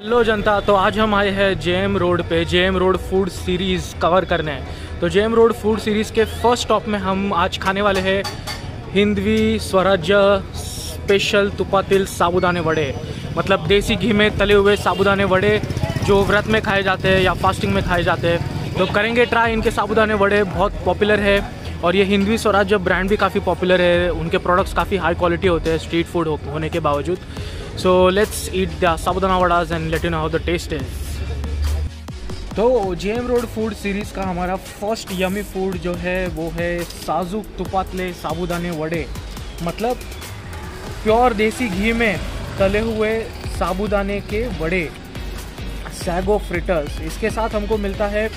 Hello जनता तो आज हम आए हैं जेएम रोड पे। JM road food series cover करने। हैं तो जेएम रोड फ़ूड सीरीज़ के फ़र्स्ट स्टॉप में हम आज खाने वाले हैं हिंदवी स्वराज्य स्पेशल तुपातिल साबुदाने वड़े। मतलब देसी घी में तले हुए साबुदाने वड़े जो व्रत में खाए जाते हैं या फास्टिंग में खाए जाते हैं। तो करेंगे ट्राई इनके साबुदाने वड़े बहुत पॉपुलर है। और ये हिंदवी स्वराज्य ब्रांड भी काफ़ी पॉपुलर है। उनके प्रोडक्ट्स काफ़ी हाई क्वालिटी होते हैं स्ट्रीट फ़ूड होने के बावजूद। So let's eat the sabudana vadas and let you know how the taste is तो जेएम रोड फ़ूड सीरीज़ का हमारा फ़र्स्ट यमी फ़ूड जो है, वो है साजुक तुपातले साबुदाने वड़े। मतलब प्योर देसी घी में तले हुए साबुदाने के वड़े। सैगो फ्रिटर्स इसके साथ हमको मिलता है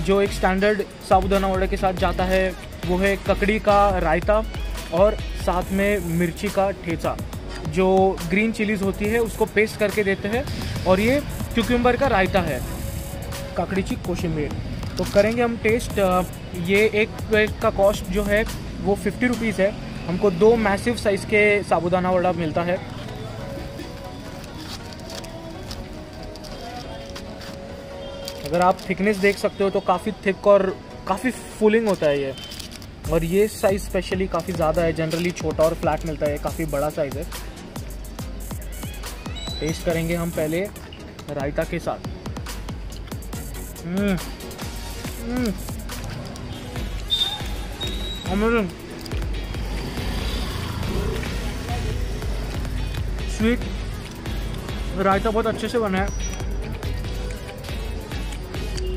जो एक स्टैंडर्ड साबुदाना वड़े के साथ जाता है, वो है ककड़ी का रायता और साथ में मिर्ची का ठेचा। जो ग्रीन चिलीज़ होती है, उसको पेस्ट करके देते हैं और ये क्यूक्यूम्बर का रायता है, ककड़ी ची कोशिम्बीर तो करेंगे हम टेस्ट ये एक प्लेट का कॉस्ट जो है, वो फिफ्टी रुपीज़ है। हमको दो मैसिव साइज़ के साबुदाना वड़ा मिलता है। अगर आप थिकनेस देख सकते हो तो काफ़ी थिक और काफ़ी फुलिंग होता है ये। और ये साइज़ स्पेशली काफ़ी ज़्यादा है जनरली छोटा और फ्लैट मिलता है, काफ़ी बड़ा साइज़ है। टेस्ट करेंगे हम पहले रायता के साथ। हम्म हम्म। स्वीट रायता बहुत अच्छे से बना है।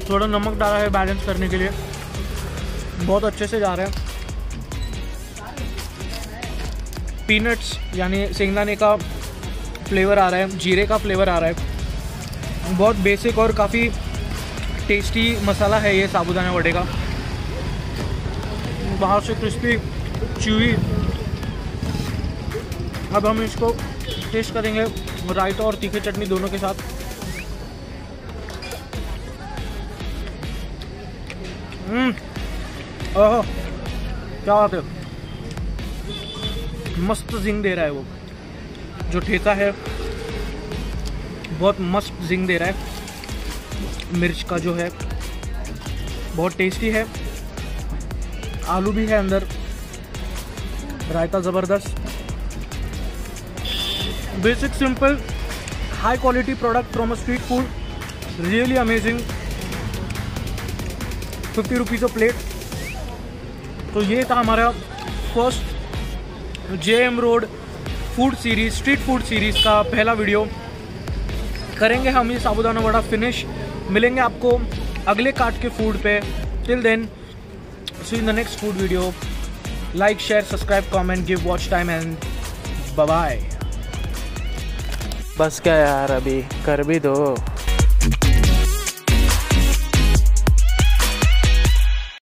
थोड़ा नमक डाला है बैलेंस करने के लिए। बहुत अच्छे से जा रहा है। पीनट्स यानी सिंगदाने का फ्लेवर आ रहा है, जीरे का फ्लेवर आ रहा है। बहुत बेसिक और काफ़ी टेस्टी मसाला है ये साबुदाना वड़े का। बाहर से क्रिस्पी च्यूई अब हम इसको टेस्ट करेंगे रायता और तीखी चटनी दोनों के साथ। ओह, क्या बात है? मस्त जिंग दे रहा है वो। जो ठेका है, बहुत मस्त जिंग दे रहा है। मिर्च का जो है, बहुत टेस्टी है। आलू भी है अंदर। रायता ज़बरदस्त। Basic simple high quality product from street food really amazing fifty rupees a plate तो ये था हमारा first J M road food series street food series का पहला वीडियो करेंगे हम ये साबुदाना वड़ा फिनिश मिलेंगे आपको अगले काट के फ़ूड पे. Till then see in the next food video like share subscribe comment give watch time and bye बस क्या यार, अभी कर भी दो।